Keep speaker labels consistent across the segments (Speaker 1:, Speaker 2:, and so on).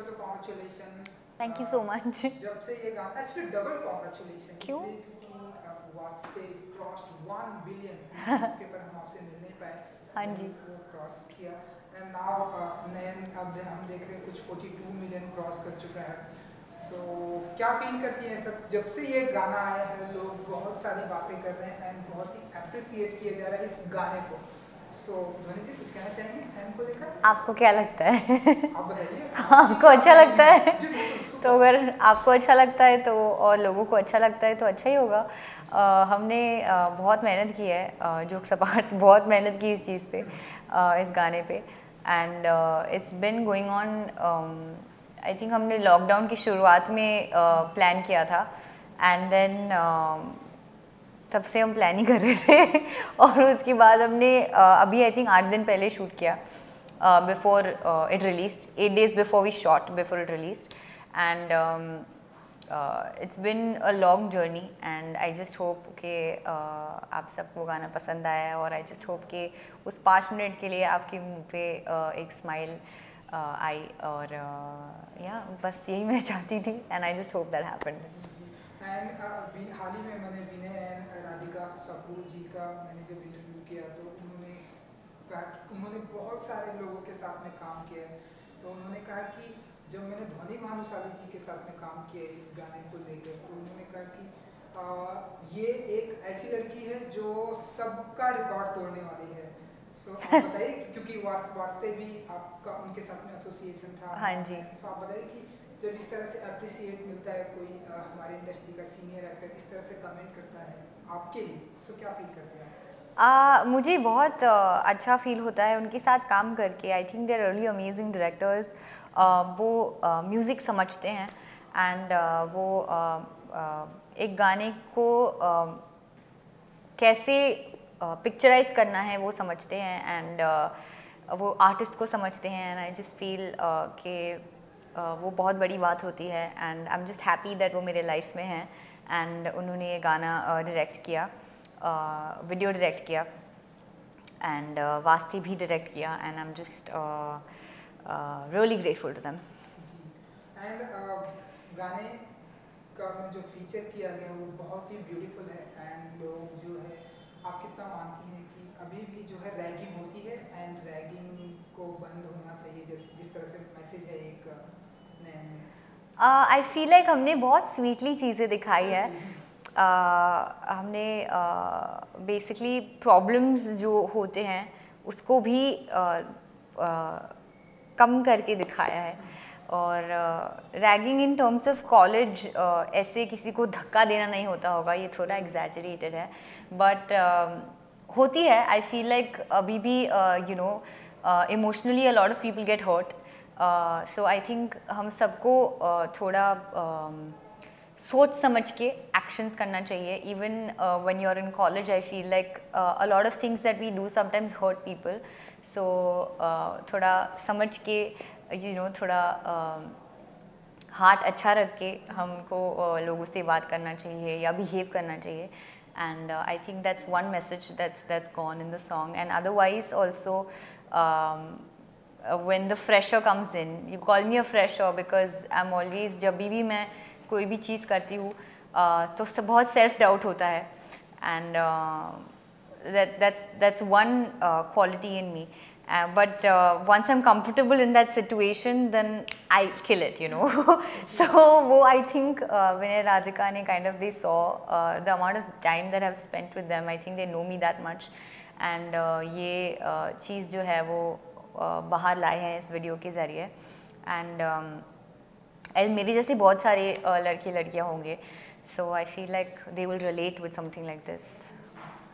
Speaker 1: तो congratulation
Speaker 2: thank you so much
Speaker 1: जब से ये गाना एक्चुअली डबल कॉन्ग्रेचुलेशन
Speaker 2: क्यों?
Speaker 1: क्योंकि वास्ते क्रॉस्ड 1 बिलियन के पर हम आपसे मिल नहीं पाए.
Speaker 2: हाँ जी।
Speaker 1: वो क्रॉस किया. एंड नाउ नयन अब हम देख रहे हैं कुछ 42 मिलियन क्रॉस कर चुका है. सो क्या फील करती हैं सब? जब से ये गाना आया है लोग बहुत सारी बातें कर रहे हैं एंड बहुत ही अप्रिसिएट किया जा रहा है इस गाने को. सो ध्वनि जी कुछ कहना चाहेंगे? को लेकर
Speaker 2: आपको क्या लगता है?
Speaker 1: आप बताइए।
Speaker 2: आपको अच्छा लगता है। तो अगर आपको अच्छा लगता है तो और लोगों को अच्छा लगता है तो अच्छा ही होगा। अ, हमने अ, बहुत मेहनत की है जोक सपाट बहुत मेहनत की इस चीज़ पे अ, इस गाने पे। And it's been going on I think हमने लॉकडाउन की शुरुआत में प्लान किया था। एंड देन तब से हम प्लान ही कर रहे थे। और उसके बाद हमने अभी आई थिंक आठ दिन पहले शूट किया। Before it release eight days before we shot before it release and it's been a long journey and I just hope कि uh, आप सबको गाना पसंद आया है और आई जस्ट होप कि उस पाँच मिनट के लिए आपके मुँह पे uh, एक स्माइल आई और या बस यही मैं चाहती थी and I just hope that happened
Speaker 1: and हाल ही में मैंने विनय एंड राधिका सपूर जी का मैंने जब इंटरव्यू किया तो उन्होंने कहा उन्होंने बहुत सारे लोगों के साथ में काम किया है। तो उन्होंने कहा कि जब मैंने ध्वनि भानुशाली जी के साथ में काम किया इस गाने को लेकर तो उन्होंने कहा कि आ, ये एक ऐसी लड़की है जो सबका रिकॉर्ड तोड़ने वाली है। सो so, आप बताइए क्योंकि वास, वास्ते भी आपका उनके साथ में एसोसिएशन था।
Speaker 2: हाँ जी।
Speaker 1: सो so, आप बताइए कि जब इस तरह से अप्रिसिएट मिलता है कोई अ, हमारे इंडस्ट्री का सीनियर एक्टर इस तरह से कमेंट करता है आपके लिए सो so, क्या फील करते हैं
Speaker 2: आ, मुझे बहुत आ, अच्छा फील होता है उनके साथ काम करके। I think they are really amazing directors वो म्यूज़िक समझते हैं एंड वो आ, आ, एक गाने को कैसे पिक्चराइज करना है वो समझते हैं एंड वो आर्टिस्ट को समझते हैं एंड आई जस्ट फील कि uh, वो बहुत बड़ी बात होती है and I am just happy that वो मेरे लाइफ में हैं एंड उन्होंने ये गाना डायरेक्ट किया। वीडियो डायरेक्ट किया एंड वास्ती भी डायरेक्ट किया and I am just really grateful to
Speaker 1: them and गाने का जो फीचर किया गया वो बहुत ही ब्यूटीफुल है एंड लोग जो है आप कितना मानती हैं कि अभी भी जो है रैगिंग होती है एंड रैगिंग को बंद होना चाहिए जिस जिस तरह से मैसेज है एक
Speaker 2: आई फील लाइक हमने बहुत स्वीटली चीज़ें दिखाई है. Uh, हमने बेसिकली प्रॉब्लम्स जो होते हैं उसको भी uh, uh, कम करके दिखाया है। और ragging in terms of college ऐसे किसी को धक्का देना नहीं होता होगा ये थोड़ा एग्जैजरेटेड है। बट uh, होती है आई फील लाइक अभी भी you know emotionally a lot of people get hurt so I think हम सबको uh, थोड़ा um, सोच समझ के एक्शंस करना चाहिए. Even when you are in college I feel like a lot of things that we do sometimes hurt people so थोड़ा समझ के यू you नो know, थोड़ा um, हार्ट अच्छा रख के हमको uh, लोगों से बात करना चाहिए या बिहेव करना चाहिए. And I think that's one message that's that's gone in the song and otherwise also when the fresher comes in you call me a fresher because I am always जब भी मैं कोई भी चीज़ करती हूँ तो बहुत सेल्फ डाउट होता है। And that's one quality in me but once I am comfortable in that situation then I kill it you know so वो आई थिंक विनय राधिका ने kind of they saw the amount of time that have spent with them I think they know me that much and ये uh, चीज़ जो है वो uh, बाहर लाए हैं इस वीडियो के ज़रिए। एंड um, um, मेरी जैसे बहुत सारे लड़के लड़कियाँ होंगे। So I feel like they will relate with something like
Speaker 1: this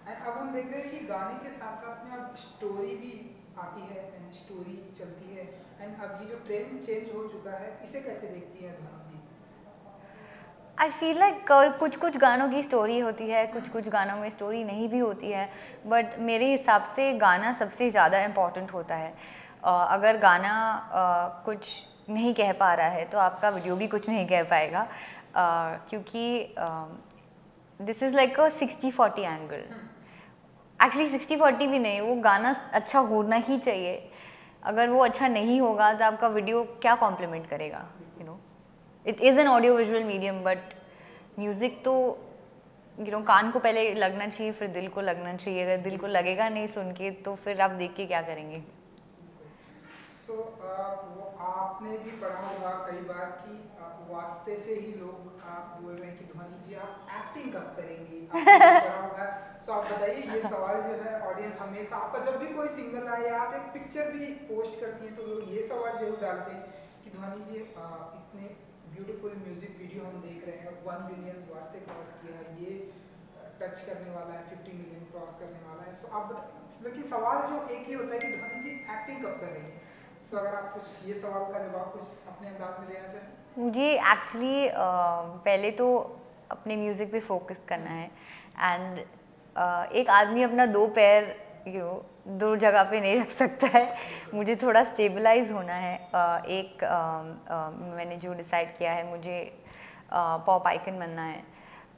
Speaker 1: अब हम देख रहे हैं कि गाने के साथ साथ में अब स्टोरी भी आती है एंड स्टोरी चलती है। एंड अब ये जो ट्रेंड चेंज हो चुका है इसे कैसे देखती हैं ध्वनि जी?
Speaker 2: आई फील लाइक कुछ कुछ गानों की स्टोरी होती है कुछ कुछ गानों में स्टोरी नहीं भी होती है। बट मेरे हिसाब से गाना सबसे ज़्यादा इंपॉर्टेंट होता है। uh, अगर गाना uh, कुछ नहीं कह पा रहा है तो आपका वीडियो भी कुछ नहीं कह पाएगा। uh, क्योंकि this is like a sixty forty angle actually sixty forty भी नहीं वो गाना अच्छा होना ही चाहिए। अगर वो अच्छा नहीं होगा तो आपका वीडियो क्या कॉम्प्लीमेंट करेगा you know it is an audio visual medium but music तो यू नो कान को पहले लगना चाहिए फिर दिल को लगना चाहिए। अगर दिल को लगेगा नहीं सुन के तो फिर आप देख के क्या करेंगे?
Speaker 1: सो so, वो आपने भी पढ़ा होगा कई बार कि वास्ते से ही लोग आप बोल रहे हैं कि ध्वनि जी आप एक्टिंग कब करेंगी? पढ़ा होगा। सो आप बताइए ये सवाल जो है ऑडियंस हमेशा आपका जब भी कोई सिंगल आए आप एक पिक्चर भी पोस्ट करती हैं तो लोग ये सवाल ज़रूर डालते हैं कि ध्वनि जी इतने ब्यूटीफुल म्यूज़िक वीडियो हम देख रहे हैं वन बिलियन वास्ते क्रॉस किया ये टच करने वाला है फिफ्टी मिलियन क्रॉस करने वाला है। सो so, अब देखिए सवाल जो एक ही होता है कि ध्वनि जी एक्टिंग कब कर रही है? सो अगर आप कुछ ये सवाल का जवाब कुछ अपने अंदाज में लेना चाहें?
Speaker 2: मुझे एक्चुअली पहले तो अपने म्यूज़िक पे फोकस करना है। एंड uh, एक आदमी अपना दो पैर यू नो दो जगह पे नहीं रख सकता है। मुझे थोड़ा स्टेबलाइज होना है। uh, एक uh, मैंने जो डिसाइड किया है मुझे पॉप आइकन बनना है।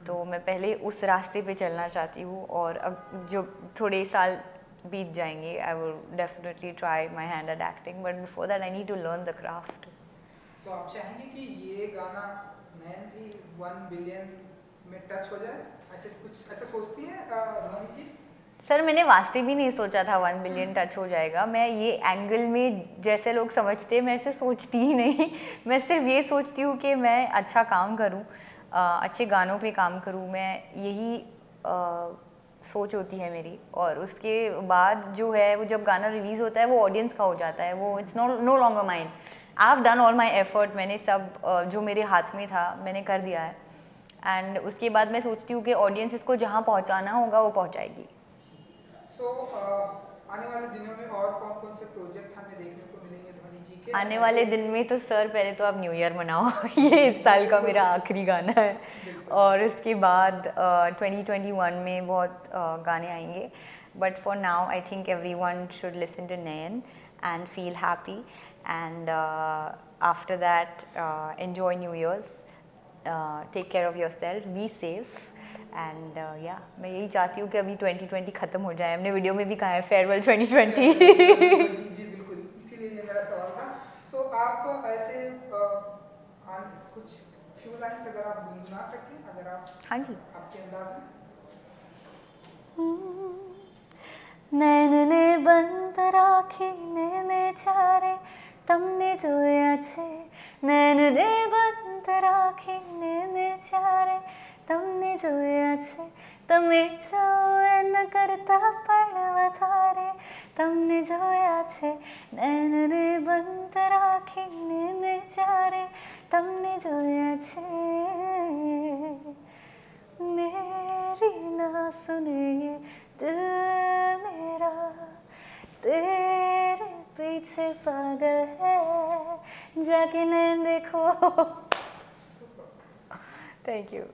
Speaker 2: तो मैं पहले उस रास्ते पे चलना चाहती हूँ। और अब जो थोड़े साल बीत जाएँगे I will definitely try my hand at acting but before that I need to learn the craft
Speaker 1: so आप चाहेंगे कि ये गाना नैन भी 1 बिलियन में टच हो जाए? ऐसे कुछ ऐसा सोचती है ध्वनि जी?
Speaker 2: सर मैंने वास्ते भी नहीं सोचा था वन बिलियन टच हो जाएगा। मैं ये एंगल में जैसे लोग समझते हैं मैं ऐसे सोचती ही नहीं। मैं सिर्फ़ ये सोचती हूँ कि मैं अच्छा काम करूँ अच्छे गानों पे काम करूँ। मैं यही सोच होती है मेरी और उसके बाद जो है वो जब गाना रिलीज़ होता है वो ऑडियंस का हो जाता है वो it's not no longer mind I have done all my effort मैंने सब जो मेरे हाथ में था मैंने कर दिया है। एंड उसके बाद मैं सोचती हूँ कि ऑडियंस इसको जहाँ पहुँचाना होगा वो पहुँचाएगी।
Speaker 1: सो so, uh, आने वाले दिनों में और कौन कौन से प्रोजेक्ट हमें देखने को मिलेंगे?
Speaker 2: आने वाले दिन में तो सर पहले तो आप न्यू ईयर मनाओ। ये इस साल का मेरा आखिरी गाना है। और उसके बाद ट्वेंटी ट्वेंटी वन में बहुत uh, गाने आएँगे। But for now I think every one should listen to Nain and feel happy and after that enjoy new years take care of your self be safe and या मैं यही चाहती हूँ कि अभी 2020 ख़त्म हो जाए। हमने वीडियो में भी कहा है फेयरवेल 2020 जी
Speaker 1: बिल्कुल इसीलिए ये मेरा सवाल था सो so, आपको ऐसे आ, कुछ फ्यू लाइंस अगर आप गुनगुना सकें अगर आप
Speaker 2: हाँ जी
Speaker 1: आपके अंदाज में
Speaker 2: નૈનને બંધ રાખીને મેં ચારે તમને જોયા છે નૈનને બંધ રાખીને મેં ચારે તમને જોયા છે તમે જો ન કરતા પણ વધારે તમને જોયા છે નૈનને બંધ રાખીને મેં ચારે તમને જોયા છે मेरी ना सुने ये दिल मेरा तेरे पीछे पागल है जाके नैन देखो थैंक यू